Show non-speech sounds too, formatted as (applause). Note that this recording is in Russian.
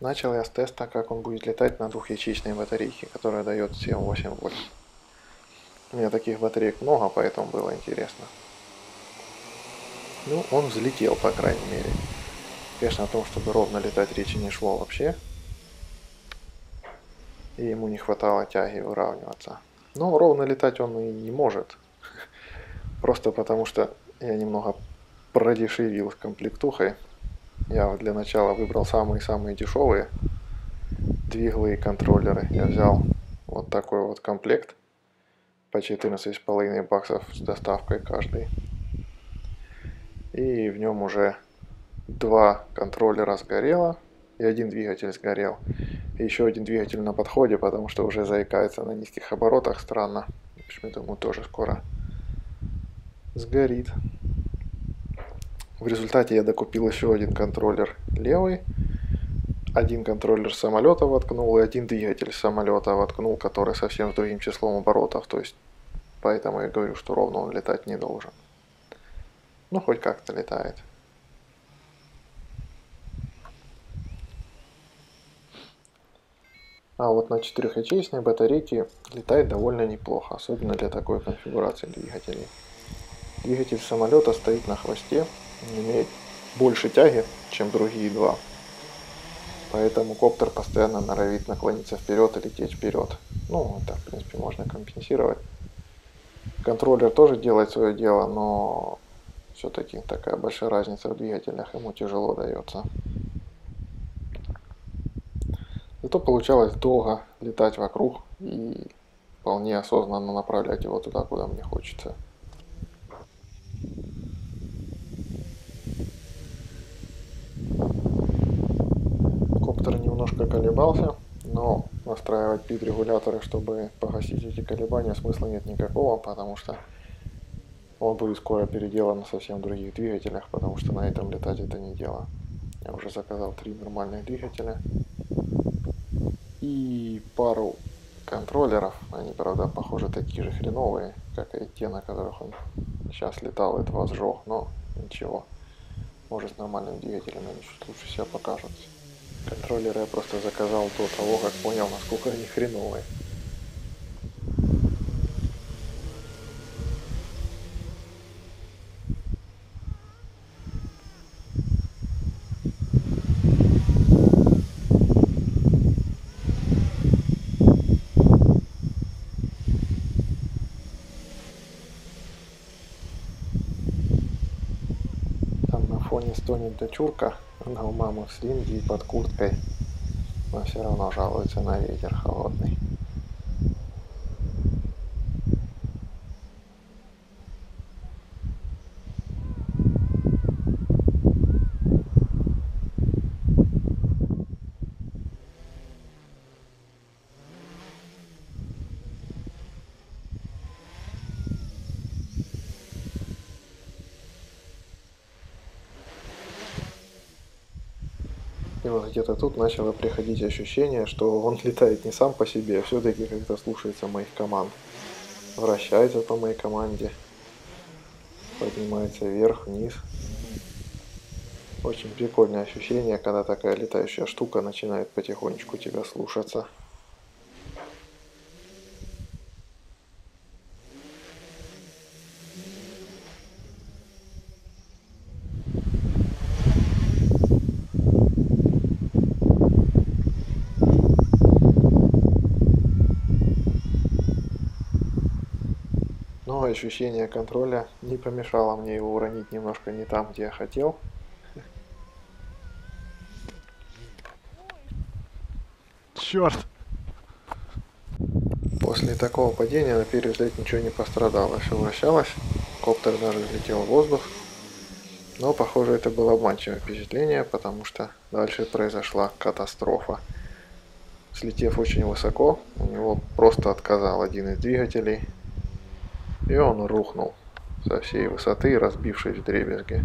Начал я с теста, как он будет летать на двухячейной батарейке, которая дает 7-8 вольт. У меня таких батареек много, поэтому было интересно. Ну, он взлетел, по крайней мере. Конечно, о том, чтобы ровно летать речи не шло вообще. И ему не хватало тяги выравниваться. Но ровно летать он и не может. (laughs) Просто потому что я немного продешевил с комплектухой. Я для начала выбрал самые-самые дешевые двиглые контроллеры. Я взял вот такой вот комплект по 14,5 баксов с доставкой каждый. И в нем уже два контроллера сгорело и один двигатель сгорел. И еще один двигатель на подходе, потому что уже заикается на низких оборотах странно. В общем, я думаю, тоже скоро сгорит. В результате я докупил еще один контроллер левый, один контроллер самолета воткнул и один двигатель самолета воткнул, который совсем с другим числом оборотов. То есть, поэтому я говорю, что ровно он летать не должен. Ну, хоть как-то летает. А вот на четырехячейной батарейке летает довольно неплохо, особенно для такой конфигурации двигателей. Двигатель самолета стоит на хвосте, имеет больше тяги, чем другие два. Поэтому коптер постоянно норовит наклониться вперед и лететь вперед. Ну, это, в принципе, можно компенсировать. Контроллер тоже делает свое дело, но все-таки такая большая разница в двигателях ему тяжело дается. Зато получалось долго летать вокруг и вполне осознанно направлять его туда, куда мне хочется. Коптер немножко колебался, но настраивать пид-регуляторы, чтобы погасить эти колебания, смысла нет никакого, потому что он будет скоро переделан на совсем других двигателях, потому что на этом летать это не дело. Я уже заказал три нормальных двигателя и пару контроллеров. Они, правда, похоже, такие же хреновые, как и те, на которых он сейчас летал, и вас сжег, но ничего. Может, с нормальным двигателем они чуть лучше себя покажут. Контроллеры я просто заказал до того, как понял, насколько они хреновые. Фоне стонет дочурка, она у мамы в слинге и под курткой, но все равно жалуется на ветер холодный. Вот где-то тут начало приходить ощущение, что он (laughs) летает не сам по себе, а все-таки как-то слушается моих команд. Вращается по моей команде. Поднимается вверх, вниз. Очень прикольное ощущение, когда такая летающая штука начинает потихонечку тебя слушаться. Но ощущение контроля не помешало мне его уронить немножко не там, где я хотел. Черт! После такого падения на первый взгляд ничего не пострадало, все вращалось, коптер даже взлетел в воздух. Но, похоже, это было обманчивое впечатление, потому что дальше произошла катастрофа. Слетев очень высоко, у него просто отказал один из двигателей, и он рухнул со всей высоты, разбившись в дребезги.